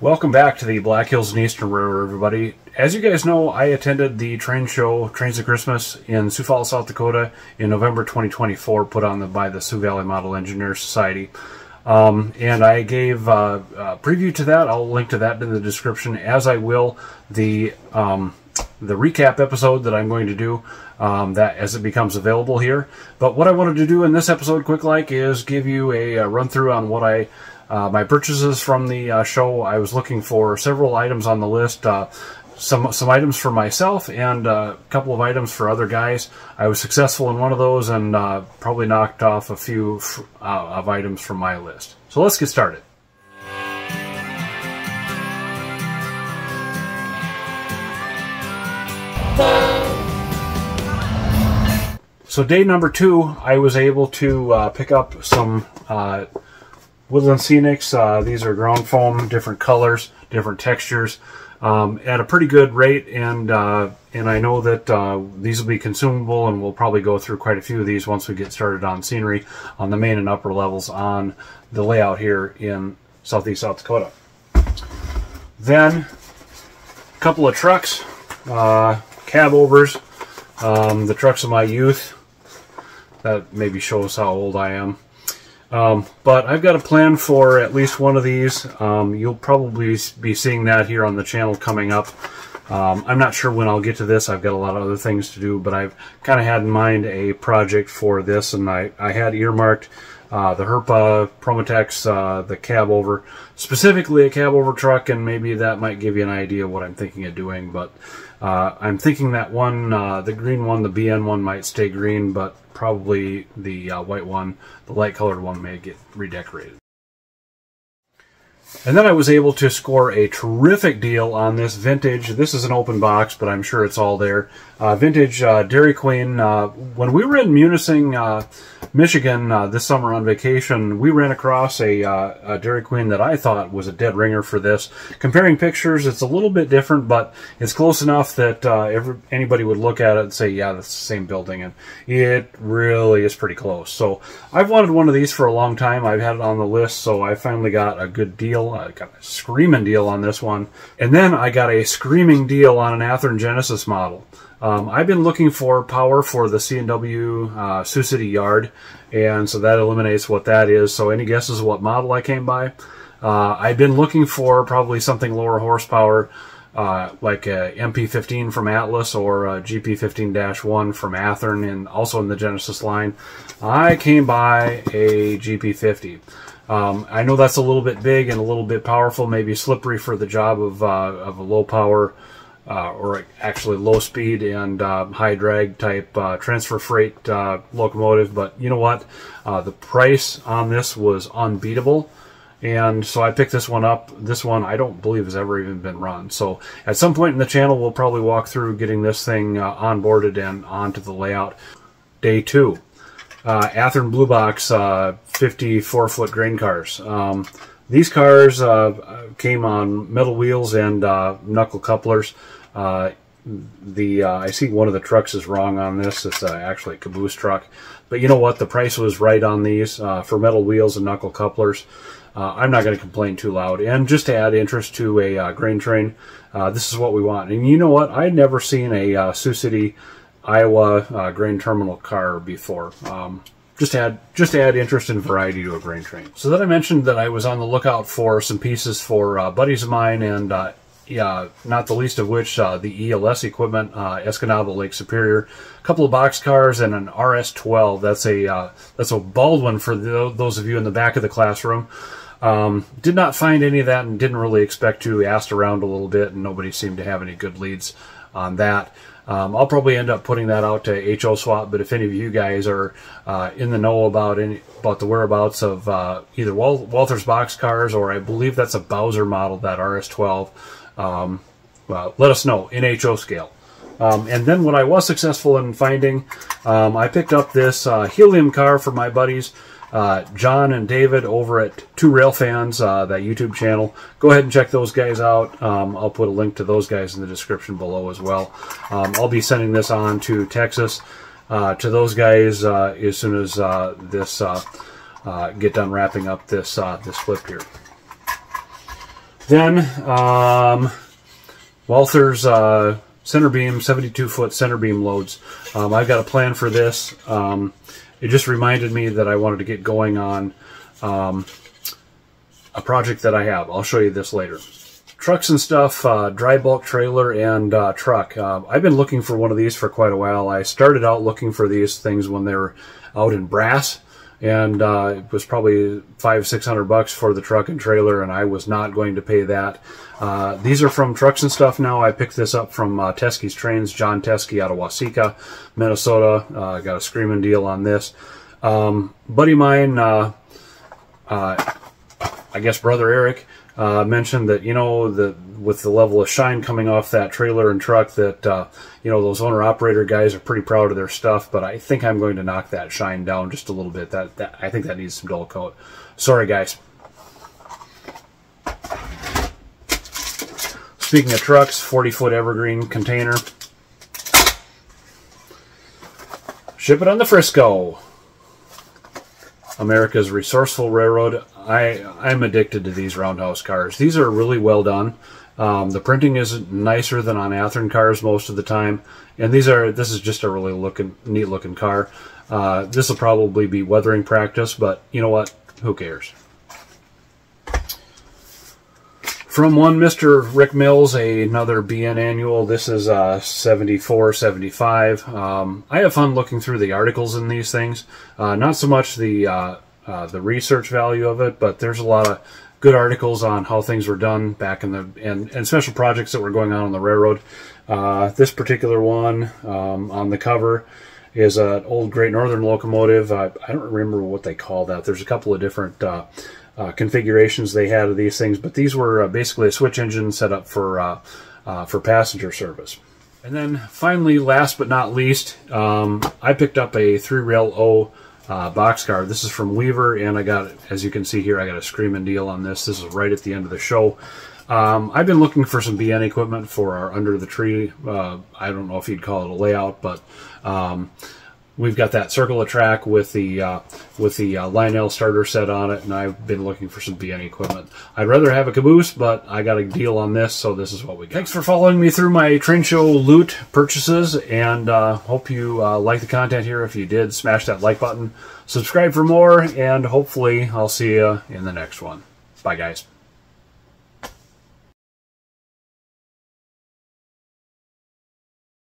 Welcome back to the Black Hills and Eastern Railroad, everybody. As you guys know, I attended the train show, Trains of Christmas, in Sioux Falls, South Dakota in November 2024, put on the, by the Sioux Valley Model Engineers Society. Um, and I gave uh, a preview to that. I'll link to that in the description, as I will the um, the recap episode that I'm going to do um, that as it becomes available here. But what I wanted to do in this episode, quick like, is give you a, a run through on what I uh, my purchases from the uh, show. I was looking for several items on the list. Uh, some some items for myself and uh, a couple of items for other guys. I was successful in one of those and uh, probably knocked off a few uh, of items from my list. So let's get started. So day number two, I was able to pick up some Woodland Scenics. Uh, these are ground foam, different colors, different textures, um, at a pretty good rate. And uh, and I know that uh, these will be consumable, and we'll probably go through quite a few of these once we get started on scenery on the main and upper levels on the layout here in southeast South Dakota. Then a couple of trucks, uh, cab overs, um, the trucks of my youth that maybe shows how old I am. Um, but I've got a plan for at least one of these. Um, you'll probably be seeing that here on the channel coming up. Um, I'm not sure when I'll get to this. I've got a lot of other things to do, but I've kind of had in mind a project for this, and I, I had earmarked uh, the Herpa Promotex, uh, the cab over, specifically a cab over truck, and maybe that might give you an idea of what I'm thinking of doing. But uh, I'm thinking that one, uh, the green one, the BN one, might stay green, but probably the uh, white one, the light colored one, may get redecorated. And then I was able to score a terrific deal on this vintage. This is an open box, but I'm sure it's all there. Uh, vintage uh, Dairy Queen. Uh, when we were in Munising, uh, Michigan uh, this summer on vacation, we ran across a, uh, a, Dairy Queen that I thought was a dead ringer for this. Comparing pictures, it's a little bit different, but it's close enough that every, anybody would look at it and say, yeah, that's the same building. And it really is pretty close. So I've wanted one of these for a long time. I've had it on the list, so I finally got a good deal. I got a screaming deal on this one. And then I got a screaming deal on an Athearn Genesis model. Um, I've been looking for power for the CNW uh, Sioux City yard, and so that eliminates what that is. So any guesses what model I came by? Uh, I've been looking for probably something lower horsepower, uh, like a MP15 from Atlas or a GP15-1 from Athearn, and also in the Genesis line. I came by a GP50. Um, I know that's a little bit big and a little bit powerful, maybe slippery for the job of, uh, of a low power uh, or actually low speed and uh, high drag type uh, transfer freight uh, locomotive. But you know what? Uh, the price on this was unbeatable. And so I picked this one up. This one I don't believe has ever even been run. So at some point in the channel, we'll probably walk through getting this thing onboarded and onto the layout. Day two. Uh, Blue Box 54 foot grain cars. Um, these cars came on metal wheels and knuckle couplers. Uh, the uh, I see one of the trucks is wrong on this. It's uh, actually a caboose truck. But you know what? The price was right on these uh, for metal wheels and knuckle couplers. Uh, I'm not going to complain too loud. And just to add interest to a uh, grain train, this is what we want. And you know what? I'd never seen a Sioux City, Iowa grain terminal car before. Um, just add just add interest and variety to a grain train. So then I mentioned that I was on the lookout for some pieces for uh, buddies of mine and uh, yeah, not the least of which uh, the ELS equipment, uh, Escanaba Lake Superior, a couple of box cars, and an RS12. That's a uh, that's a Baldwin for the, those of you in the back of the classroom. Um, did not find any of that, and didn't really expect to. Asked around a little bit, and nobody seemed to have any good leads on that. Um, I'll probably end up putting that out to HO Swap, but if any of you guys are uh, in the know about any about the whereabouts of uh, either Wal Walther's box cars or I believe that's a Bowser model, that RS12 um, let us know in HO scale. Um, and then what I was successful in finding, um, I picked up this uh, helium car for my buddies, uh, John and David over at Two Rail Fans, uh, that YouTube channel. Go ahead and check those guys out. Um, I'll put a link to those guys in the description below as well. Um, I'll be sending this on to Texas uh, to those guys uh, as soon as uh, this get done wrapping up this this flip here. Then, um, Walther's uh, center beam, 72 foot center beam loads. Um, I've got a plan for this. It just reminded me that I wanted to get going on um, a project that I have. I'll show you this later. Trucks and stuff, uh, dry bulk trailer and uh, truck. Uh, I've been looking for one of these for quite a while. I started out looking for these things when they were out in brass and uh, it was probably five six hundred bucks for the truck and trailer and i was not going to pay that. Uh, these are from trucks and stuff now. I picked this up from uh, Teskey's trains john Teskey out of waseca minnesota. Uh, got a screaming deal on this. Um, buddy mine uh, uh, i guess brother eric uh, mentioned that you know that with the level of shine coming off that trailer and truck that uh, you know those owner operator guys are pretty proud of their stuff but I think I'm going to knock that shine down just a little bit. That, that I think that needs some dull coat. Sorry guys. Speaking of trucks 40 foot evergreen container. Ship it on the Frisco. America's resourceful railroad I I'm addicted to these roundhouse cars. These are really well done. Um, the printing is nicer than on Athearn cars most of the time, and these are this is just a really looking neat looking car. Uh, this will probably be weathering practice, but you know what? Who cares? From one Mr. Rick Mills, another BN annual. This is uh, 74, 75. Um, I have fun looking through the articles in these things. Uh, not so much the uh, the research value of it, but there's a lot of good articles on how things were done back in the and, and special projects that were going on on the railroad. Uh, this particular one um, on the cover is an old Great Northern locomotive. I, I, don't remember what they call that. There's a couple of different uh, uh, configurations they had of these things, but these were uh, basically a switch engine set up for uh, for passenger service. And then finally, last but not least, um, I picked up a three rail O uh, boxcar. This is from Weaver, and I got, as you can see here, I got a screaming deal on this. This is right at the end of the show. Um, I've been looking for some BN equipment for our under the tree. Uh, I don't know if you'd call it a layout, but um, we've got that circle of track with the uh, with the uh, Lionel starter set on it, and I've been looking for some BN equipment. I'd rather have a caboose, but I got a deal on this, so this is what we got. Thanks for following me through my train show loot purchases, and uh, hope you uh, like the content here. If you did, smash that like button, subscribe for more, and hopefully I'll see you in the next one. Bye, guys.